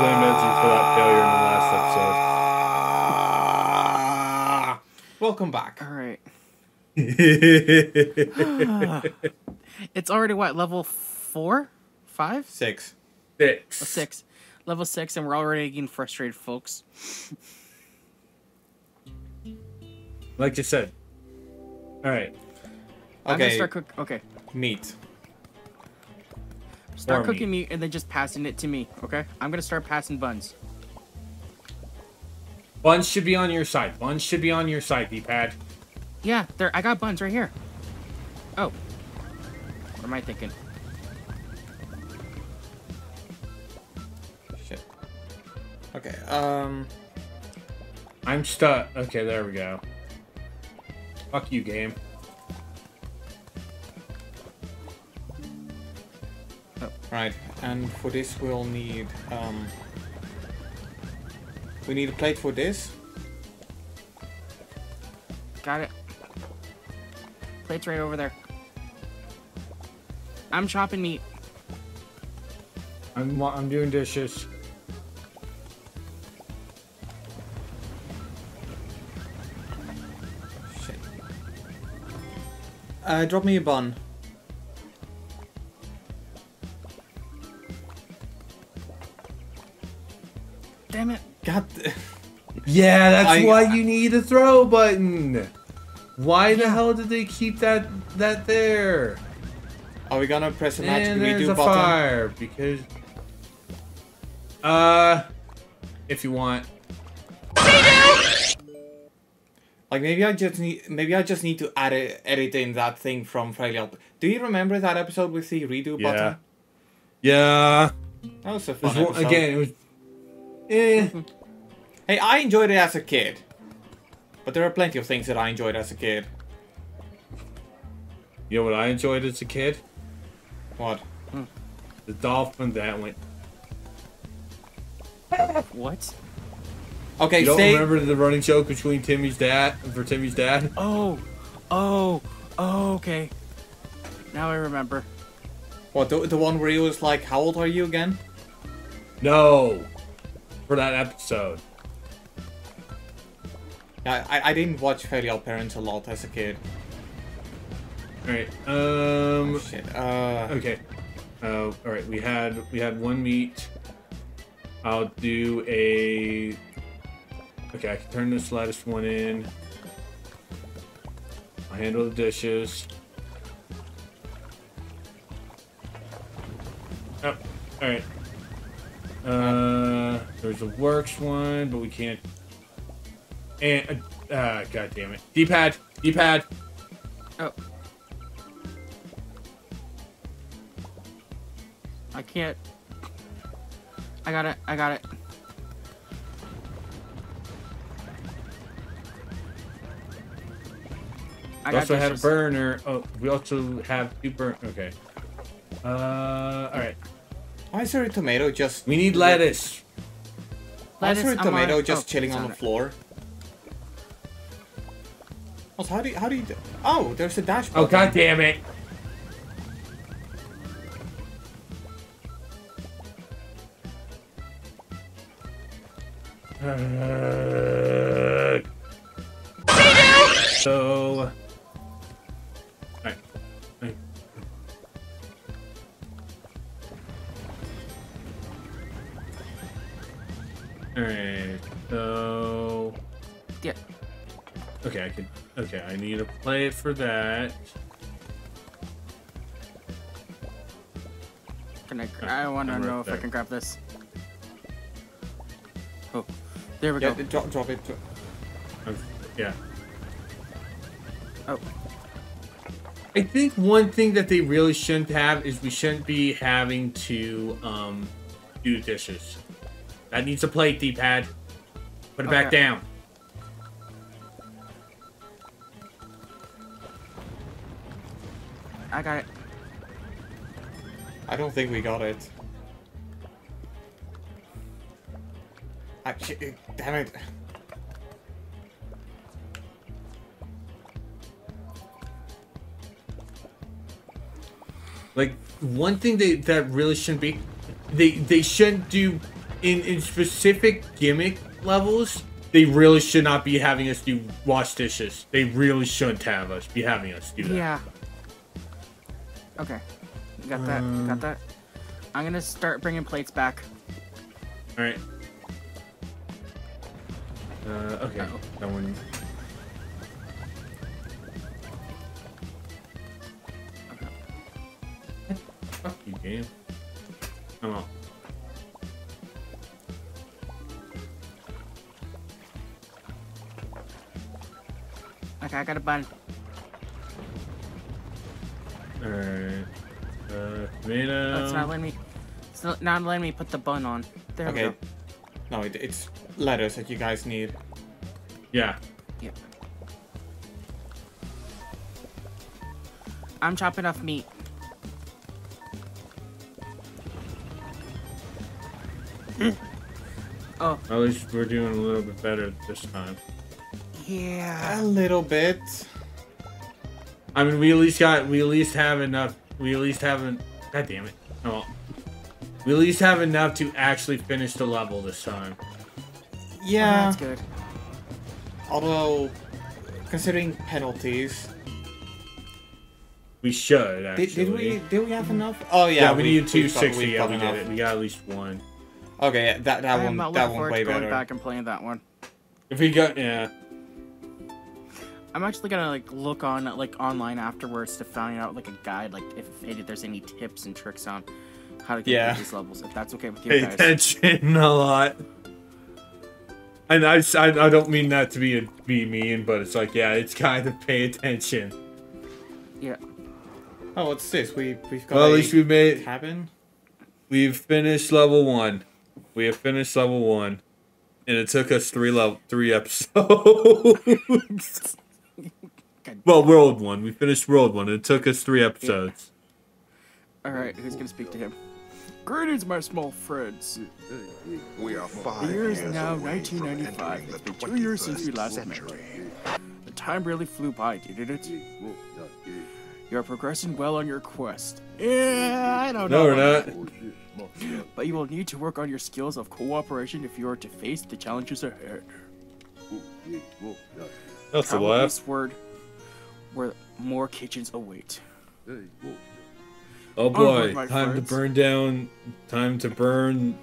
blame Ezzy for that failure in the last episode. Welcome back. All right. It's already what level four, five, Six. Six. Oh, six, level six, and we're already getting frustrated, folks. Like you said. All right. I'm gonna Okay. start cook. Okay, Meat. Start Or cooking meat and then just passing it to me. Okay, I'm gonna start passing buns. Buns should be on your side. Buns should be on your side, D-pad. Yeah, there. I got buns right here. Oh, what am I thinking? Shit. Okay. Um. I'm stuck. Okay, there we go. Fuck you, game. Right. And for this, we'll need um. We need a plate for this. Got it. Plate's right over there. I'm chopping meat. I'm I'm doing dishes. Shit. Uh, drop me a bun. Yeah, that's I- why you need a throw button. Why the hell did they keep that that there? Are we gonna press a magic And there's redo a button? fire because. Uh, if you want. Like maybe I just need maybe I just need to add it, edit in that thing from Freya. Do you remember that episode with the redo Yeah. button? Yeah. That was a It fun was episode. again, it was. Eh. Hey, I enjoyed it as a kid. But there are plenty of things that I enjoyed as a kid. You know what I enjoyed as a kid? What? Hmm. The dolphin that went. What? Okay, You don't stay. remember the running joke between Timmy's dad and for Timmy's dad? Oh, oh, oh. Okay. Now I remember. What the, the one where he was like, "How old are you again?" No. For that episode. Yeah, I, I didn't watch Fairly Odd Parents a lot as a kid. All right. Um. Oh, Shit. Uh. Okay. Uh, all right. We had we had one meat. I'll do a. Okay, I can turn this lettuce one in. I'll handle the dishes. Oh, all right. Uh, there's a works one, but we can't. And uh, uh god damn it, D-pad, D-pad. Oh. I can't. I got it. I got it. I We also had a burner. Oh, we also have two burn. Okay. Uh, all right. Why is there a tomato just? We need lettuce. Why is there a tomato on- just oh, chilling on on the it. floor? Also, how do you, how do you? do- Oh, there's a dash Oh god damn it! Uh, so, Alright. Alright. Alright, so Yeah. Okay, I can okay, I need a plate for that. Can I, I want to I'm right know if I can grab this. Oh, there we Yeah, go. drop, drop it. Um, yeah. Oh, I think one thing that they really shouldn't have is we shouldn't be having to um do dishes. That needs a plate, D-pad. Put it back down. I got it. I don't think we got it. Actually, damn it. Like one thing they that really shouldn't be they they shouldn't do in in specific gimmick levels, they really should not be having us do wash dishes. They really shouldn't have us be having us do that. Yeah. Okay. Got that. Um, Got that. I'm gonna start bringing plates back. All right. Uh, okay. Uh-oh. That one. Fuck you, game. Come on. Okay, I got a bun. Alright. Uh, tomato. That's not letting me. It's not, not letting me put the bun on. There we Okay. go. No, it, it's lettuce that you guys need. Yeah. Yep. I'm chopping off meat. oh, At least we're doing a little bit better this time. yeah. A little bit. I mean, we at least got. We at least have enough. We at least haven't. God damn it. Oh. We at least have enough to actually finish the level this time. Oh, Yeah. that's good. Although, considering penalties, We should actually. did, did we did we have mm-hmm. enough? Oh yeah, Yeah, we, needed we've two got- sixty. we've Yeah, got we enough. did it. We got at least one. Okay, yeah, that that I am one not that looking one forward way to going better. back and playing that one. If we got yeah. I'm actually gonna like look on like online afterwards to find out like a guide, like if maybe there's any tips and tricks on how to get Yeah. these levels. If that's okay with you guys. pay guys. attention a lot. And I, I, I don't mean that to be a, be mean, but it's like yeah, it's kind of pay attention. Yeah. Oh, what's this? We we've got Well, at a least we made cabin. we've finished level one. We have finished level one, and it took us three level three episodes. Well, world one. We finished world one. It took us three episodes. All right, who's gonna speak to him? Greetings, my small friends. We are five The year is years now away from 1995. entering It's the been two years since we 21st last met. century. The time really flew by, didn't it? You are progressing well on your quest. Yeah, I don't No, know. we're not. But you will need to work on your skills of cooperation if you are to face the challenges ahead. That's the Travel left. eastward, where more kitchens await. Oh boy, my time to burn down. Time to burn,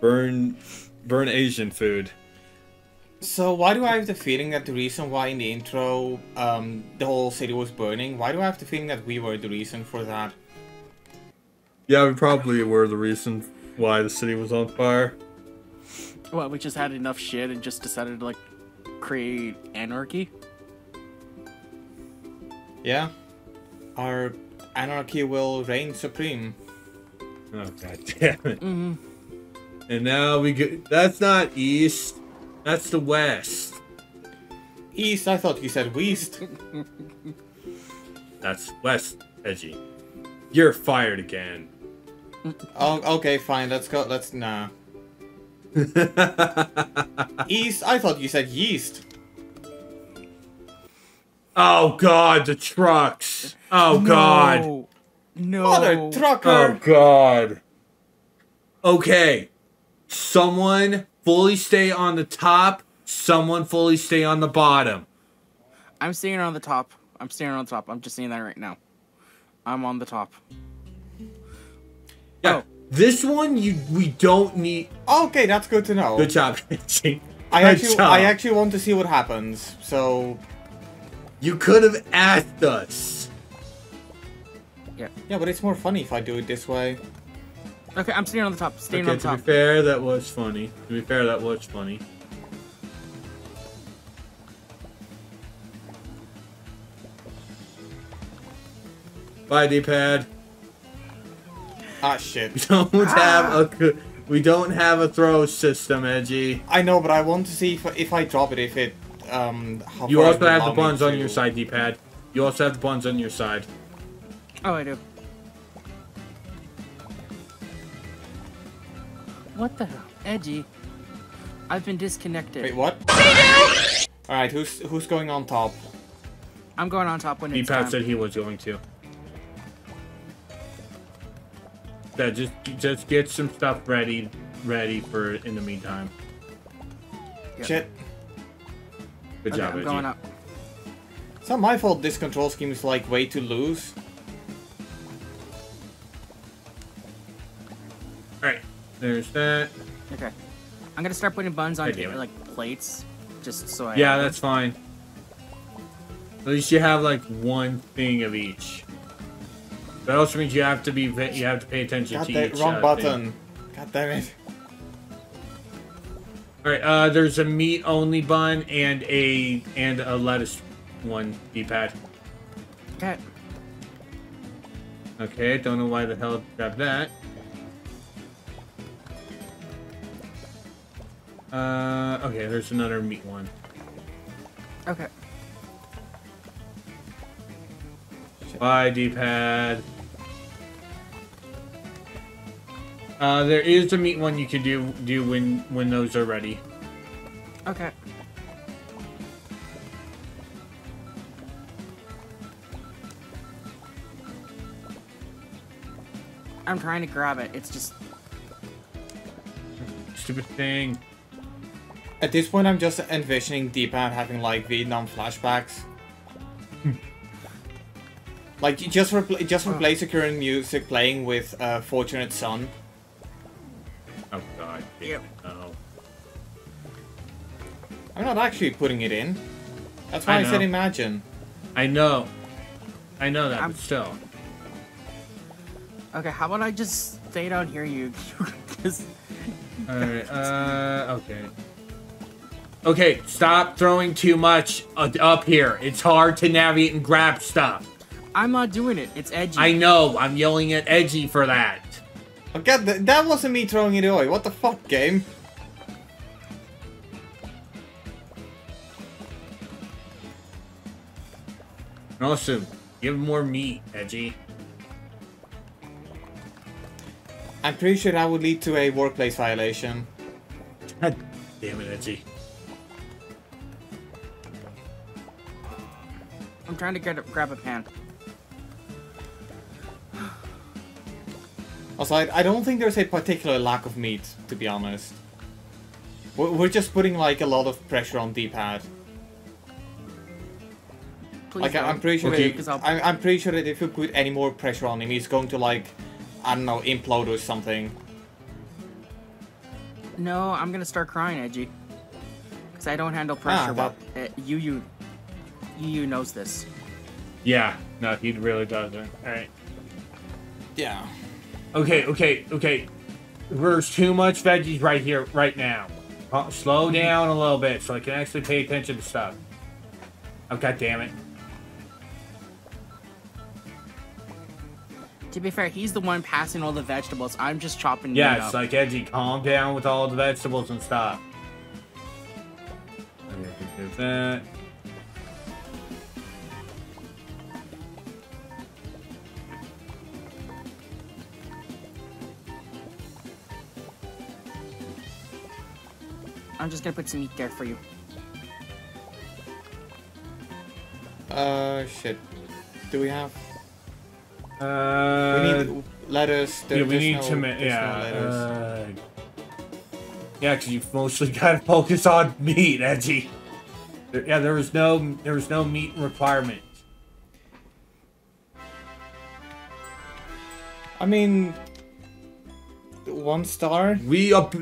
burn, burn Asian food. So why do I have the feeling that the reason why in the intro um, the whole city was burning? Why do I have the feeling that we were the reason for that? Yeah, we probably were the reason why the city was on fire. Well, we just had enough shit and just decided to like create anarchy. Yeah, our anarchy will reign supreme. Oh god damn it! Mm-hmm. And now we get. That's not east. That's the west. East, I thought you said west. That's west, Edgy. You're fired again. oh, okay, fine. Let's go. Let's nah. East, I thought you said yeast. Oh god, the trucks. Oh god. No. No. Mother trucker. Oh god. Okay. Someone fully stay on the top. Someone fully stay on the bottom. I'm staying on the top. I'm staying on the top. I'm just saying that right now. I'm on the top. Yeah. Oh. This one you we don't need. Okay, that's good to know. Good job, Edgy. I actually, job. I actually want to see what happens. So You could have asked us. yeah, Yeah, but it's more funny if I do it this way. Okay, I'm staying on the top. Staying Okay, on the to be fair, that was funny. To be fair, that was funny. Bye, D-pad. Ah shit. We don't have a we don't have a throw system, Edgy. I know, but I want to see if if I drop it, if it um. How You far also have the allow me buns on your side, D-pad. You also have the buns on your side. Oh, I do. What the hell? Edgy. I've been disconnected. Wait, what? All right, who's who's going on top? I'm going on top when it's D-pad said he was going to. Yeah, just just get some stuff ready. ready for in the meantime. Yep. Shit. Good Okay, job, I'm going up. It's not my fault this control scheme is like way too loose. Alright, there's that. Okay. I'm gonna start putting buns on God damn like plates, just so I. Yeah, have that's fine. At least you have like one thing of each. That also means you have to be you have to pay attention God to damn, each wrong uh, button. God damn it. All right, uh, there's a meat only bun and a and a lettuce one D-pad. Okay. Okay, don't know why the hell I grabbed that. Uh, okay, there's another meat one. Okay. Bye, D-pad. Uh, there is a meat one you can do do when when those are ready. Okay. I'm trying to grab it. It's just Stupid thing. At this point, I'm just envisioning D-pad having like Vietnam flashbacks. like just repl- just replace the current music playing with uh, "Fortunate Son." Oh god. damn Yep. No. I'm not actually putting it in. That's why I I, said imagine. I know. I know that, I'm- but still. okay. How about I just stay down here, you? Because Alright, uh, okay. Okay, stop throwing too much uh, up here. It's hard to navigate and grab stuff. I'm not doing it. It's edgy. I know, I'm yelling at Edgy for that. Oh god, th- that wasn't me throwing it away. What the fuck, game? And also, give more meat, Edgy. I'm pretty sure that would lead to a workplace violation. God damn it, Edgy. I'm trying to get a, grab a pan. Also, I, I don't think there's a particular lack of meat, to be honest. We're, we're just putting like a lot of pressure on D-pad. Please Like I- I'm pretty sure Okay. that, I'll- I'm, I'm pretty sure that if you put any more pressure on him, he's going to like, I don't know, implode or something. No, I'm gonna start crying, edgy. Because I don't handle pressure ah, well. Uh, you, you, you, you knows this. Yeah, no, he really doesn't. Alright. Yeah. Okay, okay, okay. There's too much veggies right here, right now. Uh, Slow down a little bit so I can actually pay attention to stuff. Oh, god damn it. To be fair, he's the one passing all the vegetables. I'm just chopping Yeah, it's up. like Edgy, calm down with all the vegetables and stuff. Okay, do that. I'm just gonna put some meat there for you. Uh, shit. Do we have? Uh, we need lettuce. There, yeah, we there's need no, tomato. Yeah, no lettuce. uh, yeah, because you've mostly got to focus on meat, Edgy. There, yeah, there was no, there was no meat requirement. I mean, one star. We up.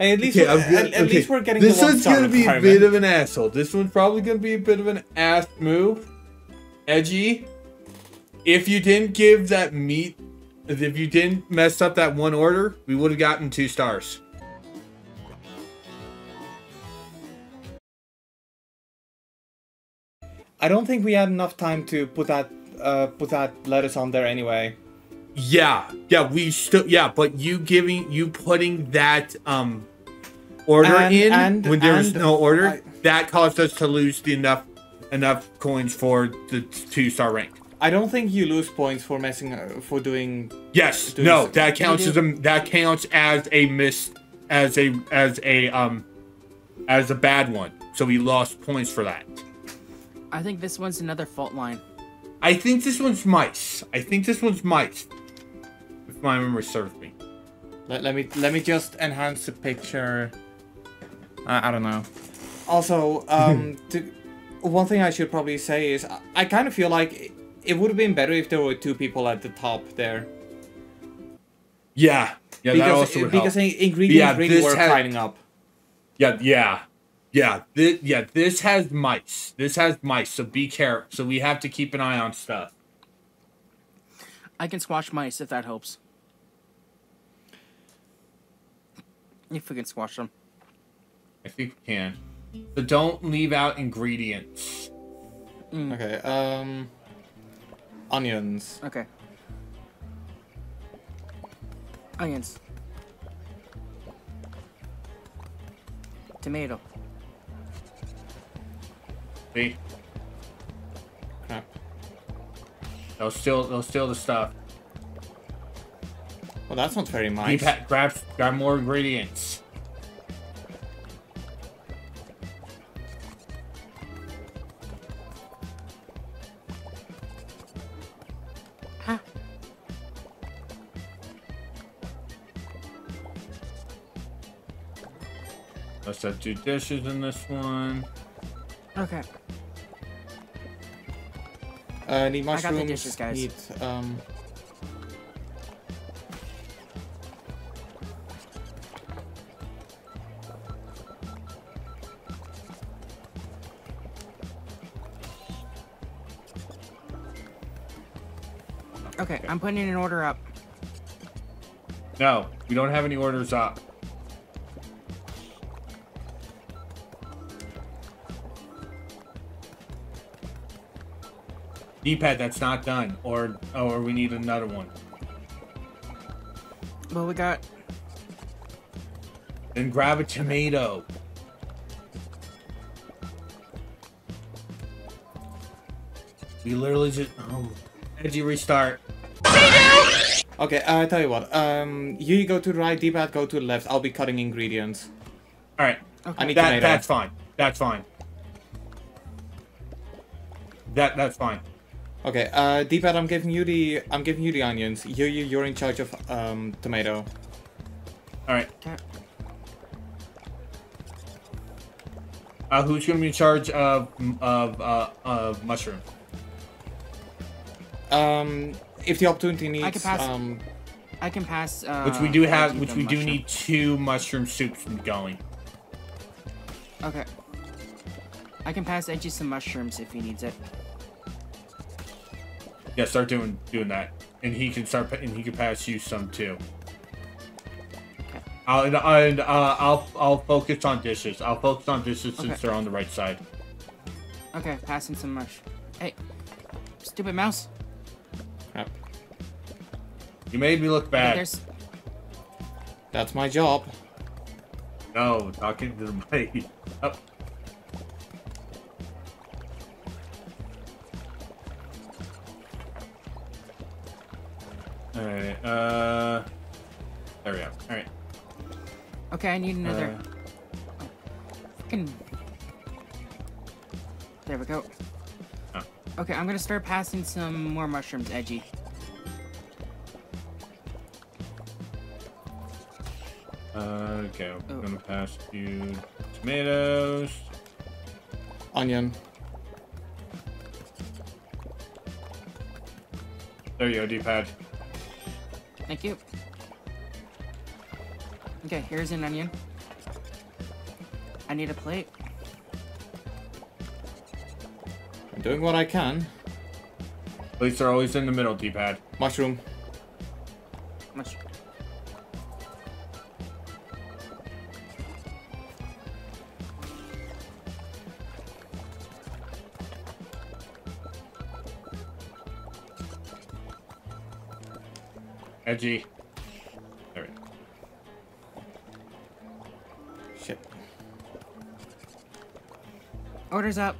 Hey, at least Okay, we're, at, at okay. least we're getting This one's gonna be a bit of an asshole. This one's probably gonna be a bit of an ass move. Edgy. If you didn't give that meat, if you didn't mess up that one order, we would have gotten two stars. I don't think we had enough time to put that uh, put that lettuce on there anyway. Yeah, yeah, we still yeah, but you giving you putting that um order And- in and- when there was no order, I- that caused us to lose the enough enough coins for the two star rank. I don't think you lose points for messing uh, for doing. Yes, Doing no, s- that counts as a that counts as a miss as a as a um as a bad one. So we lost points for that. I think this one's another fault line. I think this one's mice. I think this one's mice. If my memory serves me. Let, let me let me just enhance the picture. I, I don't know. Also, um, to, one thing I should probably say is I, I kind of feel like it, it would have been better if there were two people at the top there. Yeah. Yeah, that also would because help. in- ingredients Yeah, really this were had- piling up. Yeah, yeah. Yeah, this, yeah, this has mice. This has mice, so be careful. So we have to keep an eye on stuff. I can squash mice if that helps. If we can squash them. I think we can. So don't leave out ingredients. Okay. Um. Onions. Okay. Onions. Tomato. See? Crap. They'll steal they'll steal the stuff. Well, that's not very nice. grab grab more ingredients. Let's have two dishes in this one. Okay. Uh, need mushrooms. I got the mushrooms. dishes, guys. Need um. Okay, I'm putting in an order up. No, we don't have any orders up. D-pad, that's not done, or or we need another one. Well, we got. Then grab a tomato. We literally just oh, edgy restart. Okay, uh, I tell you what. Um, you go to the right, D-pad go to the left. I'll be cutting ingredients. All right, I Okay. need that tomato. that's fine. That's fine. That that's fine. Okay, uh, D-pad, I'm giving you the I'm giving you the onions. You you you're in charge of um tomato. All right. Uh, who's gonna be in charge of of uh, of mushroom? Um, if the opportunity needs, I can pass- um, I can pass. Uh, Which we do have, which the we do need two mushroom soups going. Okay. I can pass Edgy some mushrooms if he needs it. Yeah, start doing doing that, and he can start, and he can pass you some too. Okay. I'll and, and uh, I'll I'll focus on dishes. I'll focus on dishes since they're on the right side. Okay, passing some mush. Hey, stupid mouse. crap. You made me look bad. there's. that's my job. No, talking to the mic. Up. Alright, uh... There we go. Alright. Okay, I need another. Uh, Fucking. There we go. Oh. Okay, I'm gonna start passing some more mushrooms, Edgy. Uh, okay, I'm Oh. gonna pass you tomatoes. Onion. There you go, D-pad. Thank you. Okay, here's an onion. I need a plate. I'm doing what I can. Plates are always in the middle, D-pad. Mushroom. Edgy. There we go. Shit. Orders up.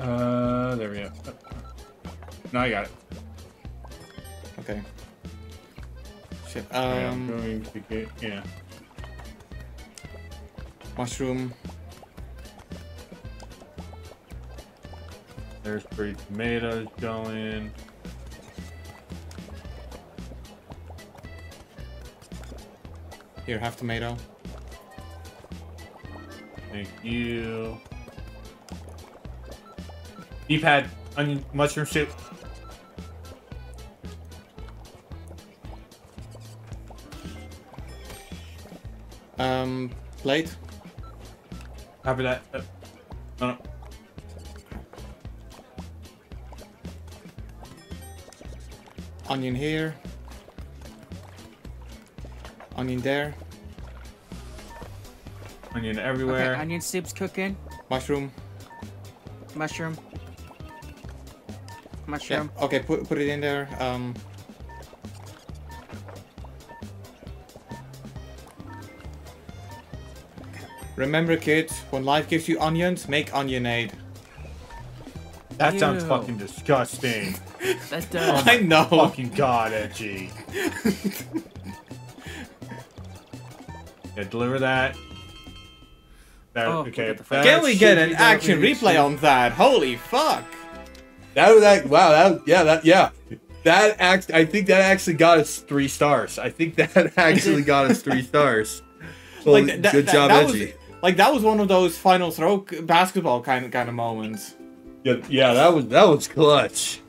Uh, there we go. No, I got it. Okay. Shit. Alright, I'm Um. going to get, yeah. Mushroom. There's three tomatoes going. Here, half tomato. Thank you. D-pad, onion, mushroom soup. Um, plate. Copy that. Uh, no, no. Onion here. Onion there. Onion Okay, everywhere. onion soup's cooking. Mushroom. Mushroom. Yeah. Mushroom. Okay, put put it in there. Um. Remember, kids, when life gives you onions, make onionade. that sounds fucking disgusting. That oh does. I know. fucking god, edgy. yeah, deliver that. That Oh, okay. that Can we get an action definitely- replay on that? Holy fuck! That was that. Wow. That yeah. That yeah. That act. I think that actually got us three stars. I think that actually got us three stars. Well, Like that- good that- job, that was- Edgy. Like that was one of those final throw basketball kind of kind of moments. Yeah, yeah, that was that was clutch.